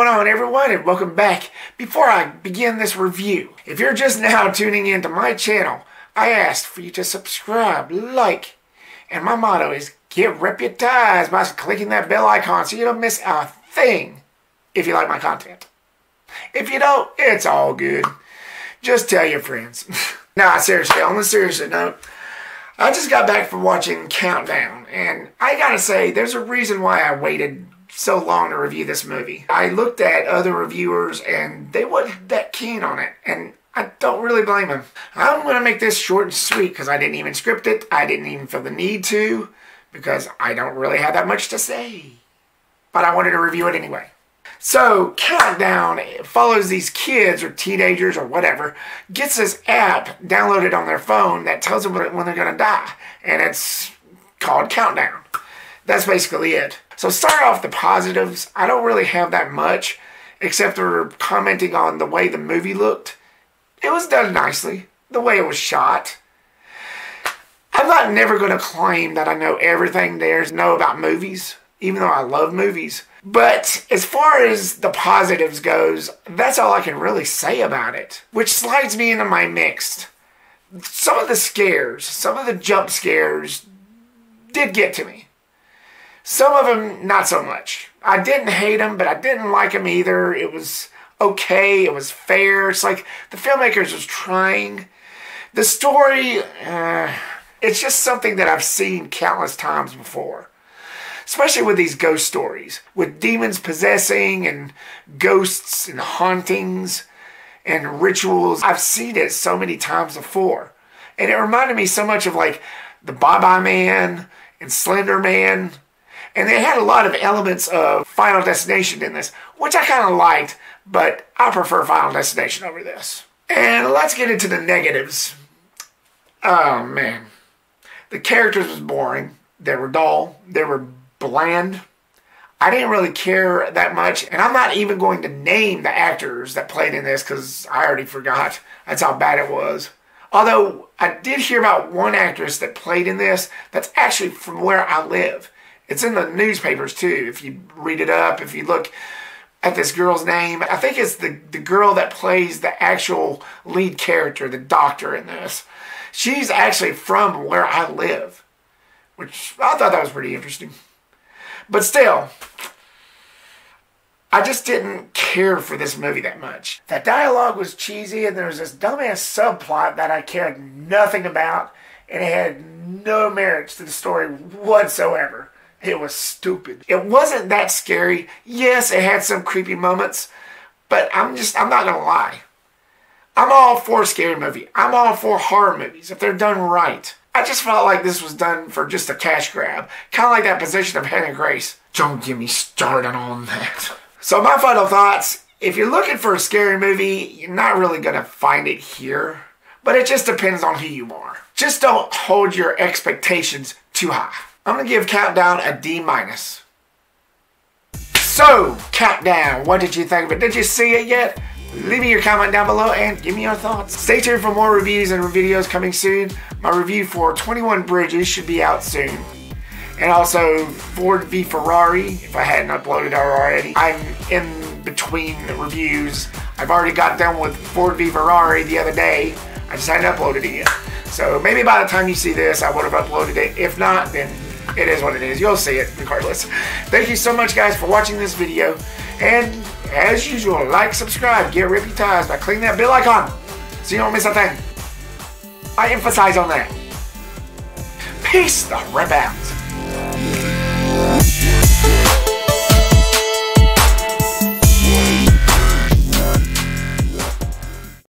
on, everyone, and welcome back. Before I begin this review, if you're just now tuning into my channel, I asked for you to subscribe, like, and my motto is get reputized by clicking that bell icon so you don't miss a thing if you like my content. If you don't, it's all good. Just tell your friends. nah, seriously, on the serious note, I just got back from watching Countdown, and I gotta say, there's a reason why I waited so long to review this movie. I looked at other reviewers and they weren't that keen on it, and I don't really blame them. I'm going to make this short and sweet because I didn't even script it. I didn't even feel the need to because I don't really have that much to say. But I wanted to review it anyway. So, Countdown follows these kids or teenagers or whatever, gets this app downloaded on their phone that tells them when they're going to die. And it's called Countdown. That's basically it. So start off the positives. I don't really have that much, except for commenting on the way the movie looked. It was done nicely. The way it was shot. I'm not never going to claim that I know everything there's know about movies, even though I love movies. But as far as the positives goes, that's all I can really say about it. Which slides me into my mixed. Some of the scares, some of the jump scares did get to me. Some of them, not so much. I didn't hate them, but I didn't like them either. It was okay. It was fair. It's like the filmmakers was trying. The story, uh, it's just something that I've seen countless times before. Especially with these ghost stories, with demons possessing and ghosts and hauntings and rituals. I've seen it so many times before. And it reminded me so much of like the Bye Bye Man and Slender Man and they had a lot of elements of Final Destination in this, which I kind of liked, but I prefer Final Destination over this. And let's get into the negatives. Oh man. The characters was boring. They were dull. They were bland. I didn't really care that much, and I'm not even going to name the actors that played in this because I already forgot. That's how bad it was. Although I did hear about one actress that played in this that's actually from where I live. It's in the newspapers too. If you read it up, if you look at this girl's name, I think it's the, the girl that plays the actual lead character, the doctor in this. She's actually from where I live, which I thought that was pretty interesting. But still, I just didn't care for this movie that much. The dialogue was cheesy, and there was this dumbass subplot that I cared nothing about, and it had no merits to the story whatsoever. It was stupid. It wasn't that scary. Yes, it had some creepy moments, but I'm just, I'm not gonna lie. I'm all for scary movie. I'm all for horror movies if they're done right. I just felt like this was done for just a cash grab. Kind of like that Possession of Hannah Grace. Don't get me started on that. So my final thoughts, if you're looking for a scary movie, you're not really gonna find it here. But it just depends on who you are. Just don't hold your expectations too high. I'm gonna give Countdown a D minus. So, Countdown, what did you think of it? Did you see it yet? Leave me your comment down below and give me your thoughts. Stay tuned for more reviews and videos coming soon. My review for 21 Bridges should be out soon. And also Ford v Ferrari, if I hadn't uploaded already. I'm in between reviews. I've already got done with Ford v Ferrari the other day. I just hadn't uploaded it yet. So maybe by the time you see this, I would have uploaded it. If not, then it is what it is. You'll see it regardless. Thank you so much, guys, for watching this video. And as usual, like, subscribe, get reputized by clicking that bell icon so you don't miss a thing. I emphasize on that. Peace the rip out.